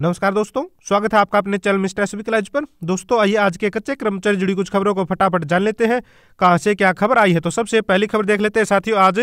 नमस्कार दोस्तों, स्वागत है आपका अपने चैनल मिस्टर एसबी क्लाइज पर। दोस्तों, आइए आज के कच्चे कर्मचारी जुड़ी कुछ खबरों को फटाफट जान लेते हैं। कहाँ से क्या खबर आई है? तो सबसे पहली खबर देख लेते हैं। साथियों, आज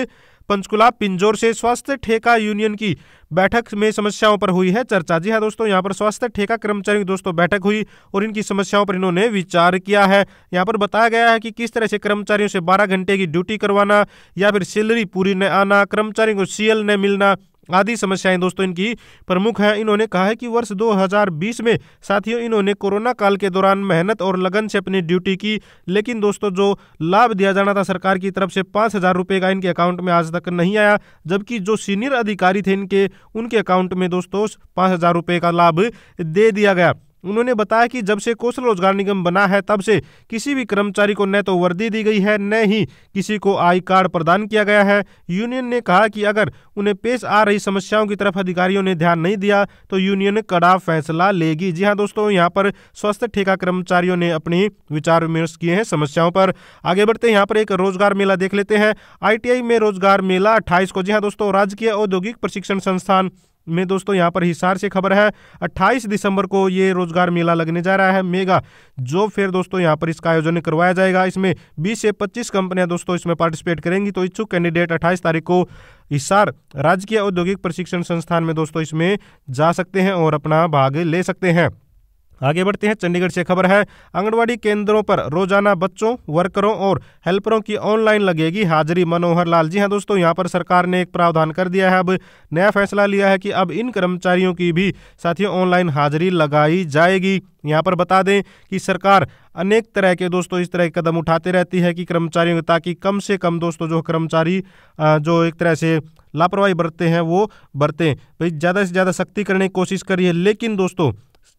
पंचकुला पिंजोर से स्वास्थ्य ठेका यूनियन की बैठक में समस्याओं पर हुई है चर्चा। जी हाँ दोस्तों, यहाँ पर स्वास्थ्य ठेका कर्मचारियों की दोस्तों बैठक हुई और इनकी समस्याओं पर इन्होंने विचार किया है। यहाँ पर बताया गया है कि किस तरह से कर्मचारियों से 12 घंटे की ड्यूटी करवाना या फिर सैलरी पूरी न आना, कर्मचारियों को सीएल न मिलना आदि समस्याएँ दोस्तों इनकी प्रमुख हैं। इन्होंने कहा है कि वर्ष 2020 में साथियों, इन्होंने कोरोना काल के दौरान मेहनत और लगन से अपनी ड्यूटी की, लेकिन दोस्तों जो लाभ दिया जाना था सरकार की तरफ़ से पाँच हज़ार रुपये का इनके अकाउंट में आज तक नहीं आया, जबकि जो सीनियर अधिकारी थे इनके, उनके अकाउंट में दोस्तों पाँच हज़ार रुपये का लाभ दे दिया गया। उन्होंने बताया कि जब से कौशल रोज़गार निगम बना है, तब से किसी भी कर्मचारी को न तो वर्दी दी गई है, न ही किसी को आई कार्ड प्रदान किया गया है। यूनियन ने कहा कि अगर उन्हें पेश आ रही समस्याओं की तरफ़ अधिकारियों ने ध्यान नहीं दिया तो यूनियन कड़ा फैसला लेगी। जी हाँ दोस्तों, यहाँ पर स्वस्थ ठेका कर्मचारियों ने अपनी विचार विमर्श किए हैं समस्याओं पर। आगे बढ़ते यहाँ पर एक रोज़गार मेला देख लेते हैं। आईटीआई में रोज़गार मेला अट्ठाईस को। जी हाँ दोस्तों, राजकीय औद्योगिक प्रशिक्षण संस्थान में दोस्तों, यहाँ पर हिसार से खबर है 28 दिसंबर को ये रोज़गार मेला लगने जा रहा है, मेगा, जो फिर दोस्तों यहाँ पर इसका आयोजन करवाया जाएगा। इसमें 20 से 25 कंपनियाँ दोस्तों इसमें पार्टिसिपेट करेंगी तो इच्छुक कैंडिडेट 28 तारीख को हिसार राजकीय औद्योगिक प्रशिक्षण संस्थान में दोस्तों इसमें जा सकते हैं और अपना भाग ले सकते हैं। आगे बढ़ते हैं, चंडीगढ़ से खबर है, आंगनवाड़ी केंद्रों पर रोज़ाना बच्चों, वर्करों और हेल्परों की ऑनलाइन लगेगी हाजिरी। मनोहर लाल, जी हाँ दोस्तों, यहाँ पर सरकार ने एक प्रावधान कर दिया है, अब नया फैसला लिया है कि अब इन कर्मचारियों की भी साथियों ऑनलाइन हाजिरी लगाई जाएगी। यहाँ पर बता दें कि सरकार अनेक तरह के दोस्तों, इस तरह के कदम उठाते रहती है कि कर्मचारियों ताकि कम से कम दोस्तों, जो कर्मचारी जो एक तरह से लापरवाही बरतते हैं, वो बरतें। भाई, ज़्यादा से ज़्यादा सख्ती करने की कोशिश करिए, लेकिन दोस्तों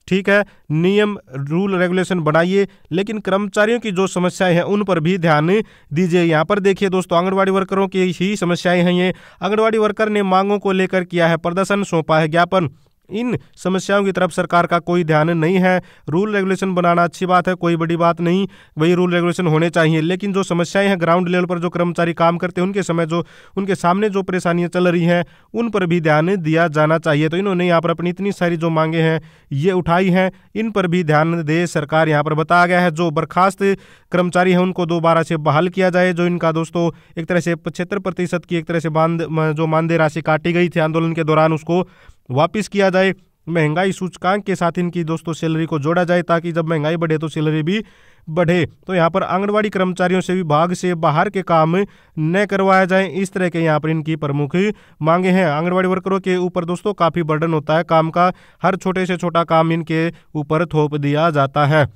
ठीक है, नियम, रूल, रेगुलेशन बनाइए, लेकिन कर्मचारियों की जो समस्याएँ हैं उन पर भी ध्यान दीजिए। यहाँ पर देखिए दोस्तों, आंगनबाड़ी वर्करों की ही समस्याएँ हैं ये। आंगनबाड़ी वर्कर ने मांगों को लेकर किया है प्रदर्शन, सौंपा है ज्ञापन। इन समस्याओं की तरफ़ सरकार का कोई ध्यान नहीं है। रूल रेगुलेशन बनाना अच्छी बात है, कोई बड़ी बात नहीं, वही रूल रेगुलेशन होने चाहिए। लेकिन जो समस्याएँ हैं, ग्राउंड लेवल पर जो कर्मचारी काम करते हैं, उनके समय जो, उनके सामने जो परेशानियाँ चल रही हैं, उन पर भी ध्यान दिया जाना चाहिए। तो इन्होंने यहाँ पर अपनी इतनी सारी जो मांगे हैं, ये उठाई हैं। इन पर भी ध्यान दे सरकार यहाँ पर बताया गया है। जो बर्खास्त कर्मचारी हैं, उनको दोबारा से बहाल किया जाए। जो इनका दोस्तों, एक तरह से पचहत्तर प्रतिशत की एक तरह से बाँध, जो मानदेय राशि काटी गई थी आंदोलन के दौरान, उसको वापस किया जाए। महँगाई सूचकांक के साथ इनकी दोस्तों सैलरी को जोड़ा जाए ताकि जब महँगाई बढ़े तो सैलरी भी बढ़े। तो यहाँ पर आंगनबाड़ी कर्मचारियों से भी भाग से बाहर के काम न करवाया जाए। इस तरह के यहाँ पर इनकी प्रमुख मांगे हैं। आंगनबाड़ी वर्करों के ऊपर दोस्तों काफ़ी बर्डन होता है। काम का हर छोटे से छोटा काम इनके ऊपर थोप दिया जाता है।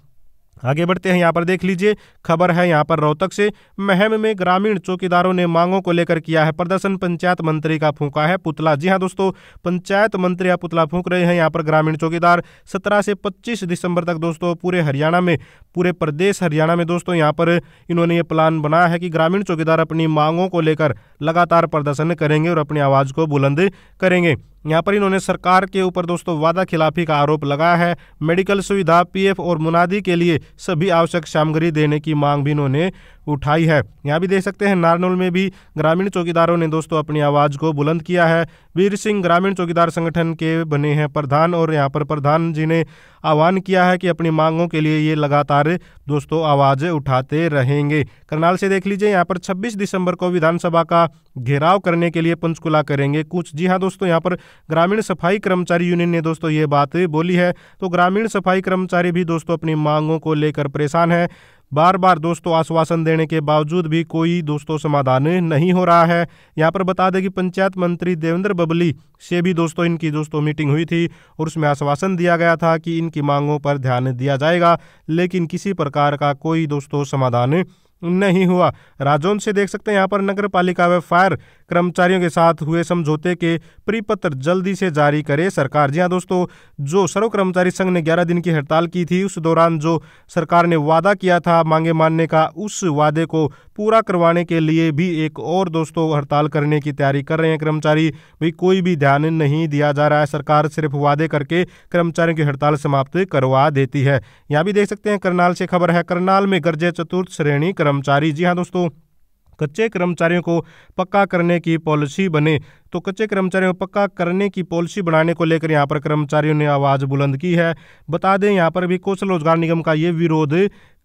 आगे बढ़ते हैं, यहाँ पर देख लीजिए, खबर है यहाँ पर रोहतक से, महम में ग्रामीण चौकीदारों ने मांगों को लेकर किया है प्रदर्शन, पंचायत मंत्री का फूका है पुतला। जी हाँ दोस्तों, पंचायत मंत्री या पुतला फूक रहे हैं, यहाँ पर ग्रामीण चौकीदार 17 से 25 दिसंबर तक दोस्तों पूरे हरियाणा में, पूरे प्रदेश हरियाणा में दोस्तों यहाँ पर इन्होंने ये प्लान बनाया है कि ग्रामीण चौकीदार अपनी मांगों को लेकर लगातार प्रदर्शन करेंगे और अपनी आवाज़ को बुलंद करेंगे। यहाँ पर इन्होंने सरकार के ऊपर दोस्तों वादा खिलाफी का आरोप लगाया है। मेडिकल सुविधा, पीएफ और मुनादी के लिए सभी आवश्यक सामग्री देने की मांग भी इन्होंने उठाई है। यहाँ भी देख सकते हैं, नारनौल में भी ग्रामीण चौकीदारों ने दोस्तों अपनी आवाज़ को बुलंद किया है। वीर सिंह ग्रामीण चौकीदार संगठन के बने हैं प्रधान और यहाँ पर प्रधान जी ने आह्वान किया है कि अपनी मांगों के लिए ये लगातार दोस्तों आवाज़ उठाते रहेंगे। करनाल से देख लीजिए, यहाँ पर 26 दिसंबर को विधानसभा का घेराव करने के लिए पंचकुला करेंगे कुछ जी हाँ दोस्तों, यहाँ पर ग्रामीण सफ़ाई कर्मचारी यूनियन ने दोस्तों ये बात बोली है। तो ग्रामीण सफ़ाई कर्मचारी भी दोस्तों अपनी मांगों को लेकर परेशान है। बार बार दोस्तों आश्वासन देने के बावजूद भी कोई दोस्तों समाधान नहीं हो रहा है। यहाँ पर बता दें कि पंचायत मंत्री देवेंद्र बबली से भी दोस्तों इनकी दोस्तों मीटिंग हुई थी और उसमें आश्वासन दिया गया था कि इनकी मांगों पर ध्यान दिया जाएगा, लेकिन किसी प्रकार का कोई दोस्तों समाधान नहीं हुआ। राजौन से देख सकते हैं, यहाँ पर नगर पालिका व फायर कर्मचारियों के साथ हुए समझौते के परिपत्र जल्दी से जारी करे सरकार। जी हाँ दोस्तों, जो सर्व कर्मचारी संघ ने 11 दिन की हड़ताल की थी, उस दौरान जो सरकार ने वादा किया था मांगे मानने का, उस वादे को पूरा करवाने के लिए भी एक और दोस्तों हड़ताल करने की तैयारी कर रहे हैं कर्मचारी। भाई कोई भी ध्यान नहीं दिया जा रहा है। सरकार सिर्फ़ वादे करके कर्मचारियों की हड़ताल समाप्त करवा देती है। यहाँ भी देख सकते हैं, करनाल से खबर है, करनाल में गर्जे चतुर्थ श्रेणी कर्मचारी। जी हाँ दोस्तों, कच्चे कर्मचारियों को पक्का करने की पॉलिसी बने तो कच्चे कर्मचारियों को पक्का करने की पॉलिसी बनाने को लेकर यहाँ पर कर्मचारियों ने आवाज़ बुलंद की है। बता दें, यहाँ पर भी कौशल रोज़गार निगम का ये विरोध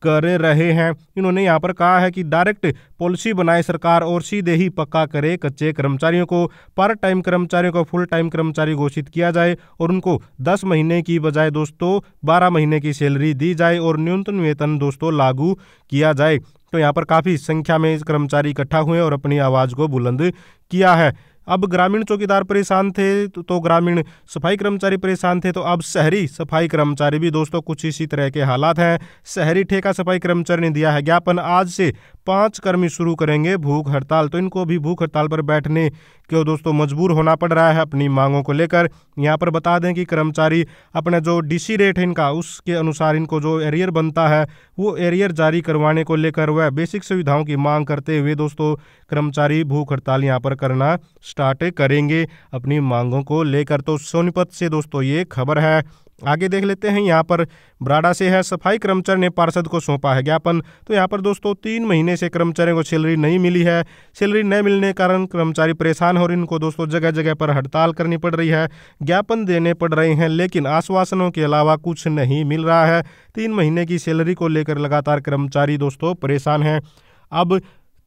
कर रहे हैं। इन्होंने यहाँ पर कहा है कि डायरेक्ट पॉलिसी बनाए सरकार और सीधे ही पक्का करे कच्चे कर्मचारियों को। पार्ट टाइम कर्मचारियों को फुल टाइम कर्मचारी घोषित किया जाए और उनको 10 महीने की बजाय दोस्तों 12 महीने की सैलरी दी जाए और न्यूनतम वेतन दोस्तों लागू किया जाए। तो यहाँ पर काफ़ी संख्या में कर्मचारी इकट्ठा हुए और अपनी आवाज़ को बुलंद किया है। अब ग्रामीण चौकीदार परेशान थे तो, तो ग्रामीण सफ़ाई कर्मचारी परेशान थे तो अब शहरी सफ़ाई कर्मचारी भी दोस्तों कुछ इसी तरह के हालात हैं। शहरी ठेका सफ़ाई कर्मचारी ने दिया है ज्ञापन। आज से पाँच कर्मी शुरू करेंगे। भूख हड़ताल तो इनको भी भूख हड़ताल पर बैठने के दोस्तों मजबूर होना पड़ रहा है अपनी मांगों को लेकर। यहाँ पर बता दें कि कर्मचारी अपना जो डीसी रेट है इनका, उसके अनुसार इनको जो एरियर बनता है, वो एरियर जारी करवाने को लेकर वह बेसिक सुविधाओं की मांग करते हुए दोस्तों कर्मचारी भूख हड़ताल यहाँ पर करना स्टार्ट करेंगे अपनी मांगों को लेकर। तो सोनीपत से दोस्तों ये खबर है। आगे देख लेते हैं, यहाँ पर ब्राडा से है, सफ़ाई कर्मचारी ने पार्षद को सौंपा है ज्ञापन। तो यहाँ पर दोस्तों, तीन महीने से कर्मचारियों को सैलरी नहीं मिली है। सैलरी नहीं मिलने के कारण कर्मचारी परेशान हो रहे इनको दोस्तों जगह जगह पर हड़ताल करनी पड़ रही है। ज्ञापन देने पड़ रहे हैं, लेकिन आश्वासनों के अलावा कुछ नहीं मिल रहा है। तीन महीने की सैलरी को लेकर लगातार कर्मचारी दोस्तों परेशान हैं। अब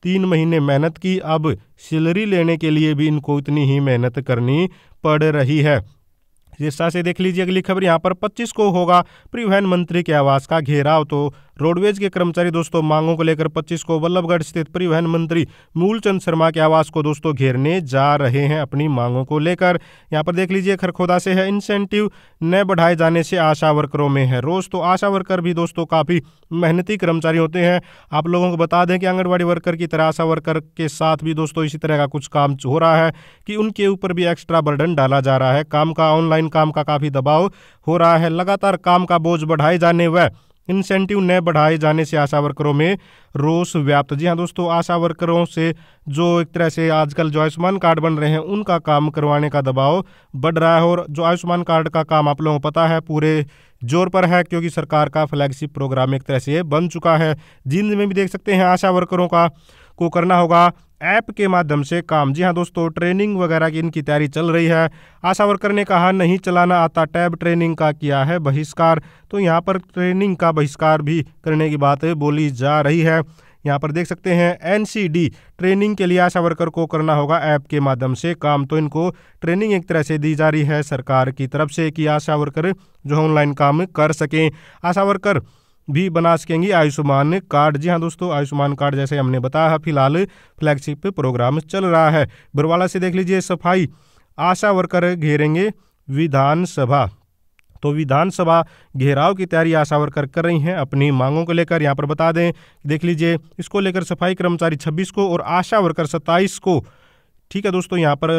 तीन महीने मेहनत की, अब सैलरी लेने के लिए भी इनको इतनी ही मेहनत करनी पड़ रही है। इस से देख लीजिए, अगली खबर यहाँ पर 25 को होगा। परिवहन मंत्री के आवास का घेराव तो रोडवेज़ के कर्मचारी दोस्तों, मांगों को लेकर 25 को वल्लभगढ़ स्थित परिवहन मंत्री मूलचंद शर्मा के आवास को दोस्तों घेरने जा रहे हैं अपनी मांगों को लेकर। यहाँ पर देख लीजिए, खरखोदा से है इंसेंटिव न बढ़ाए जाने से आशा वर्करों में है रोज तो आशा वर्कर भी दोस्तों काफ़ी मेहनती कर्मचारी होते हैं। आप लोगों को बता दें कि आंगनबाड़ी वर्कर की तरह आशा वर्कर के साथ भी दोस्तों इसी तरह का कुछ काम हो रहा है कि उनके ऊपर भी एक्स्ट्रा बर्डन डाला जा रहा है। काम का ऑनलाइन काम का काफ़ी दबाव हो रहा है। लगातार काम का बोझ बढ़ाए जाने व इंसेंटिव न बढ़ाए जाने से आशा वर्करों में रोष व्याप्त। जी हाँ दोस्तों, आशा वर्करों से जो एक तरह से आजकल जो आयुष्मान कार्ड बन रहे हैं, उनका काम करवाने का दबाव बढ़ रहा है और जो आयुष्मान कार्ड का काम आप लोगों को पता है, पूरे ज़ोर पर है क्योंकि सरकार का फ्लैगशिप प्रोग्राम एक तरह से बन चुका है। जींद में भी देख सकते हैं आशा वर्करों का को करना होगा। ऐप के माध्यम से काम। जी हाँ दोस्तों, ट्रेनिंग वगैरह की इनकी तैयारी चल रही है। आशा वर्कर ने कहा, नहीं चलाना आता। टैब ट्रेनिंग का किया है बहिष्कार। तो यहाँ पर ट्रेनिंग का बहिष्कार भी करने की बात बोली जा रही है। यहाँ पर देख सकते हैं एनसीडी ट्रेनिंग के लिए आशा वर्कर को करना होगा ऐप के माध्यम से काम। तो इनको ट्रेनिंग एक तरह से दी जा रही है सरकार की तरफ़ से कि आशा वर्कर जो ऑनलाइन काम कर सकें। आशा वर्कर भी बना सकेंगी। आयुष्मान कार्ड। जी हाँ दोस्तों, आयुष्मान कार्ड जैसे हमने बताया फ़िलहाल फ्लैगशिप प्रोग्राम चल रहा है। बरवाला से देख लीजिए, सफ़ाई आशा वर्कर घेरेंगे विधानसभा। तो विधानसभा घेराव की तैयारी आशा वर्कर कर रही हैं। अपनी मांगों को लेकर यहाँ पर बता दें। देख लीजिए, इसको लेकर सफ़ाई कर्मचारी 26 को और आशा वर्कर 27 को ठीक है दोस्तों, यहाँ पर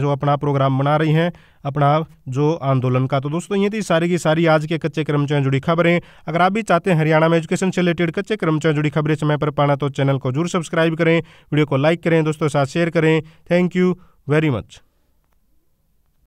जो अपना प्रोग्राम बना रही हैं, अपना जो आंदोलन का तो दोस्तों ये थी सारी की सारी आज के कच्चे कर्मचारियों जुड़ी खबरें। अगर आप भी चाहते हैं हरियाणा में एजुकेशन से रिलेटेड कच्चे कर्मचारियों जुड़ी खबरें समय पर पाना तो चैनल को ज़रूर सब्सक्राइब करें, वीडियो को लाइक करें, दोस्तों के साथ शेयर करें। Thank you very much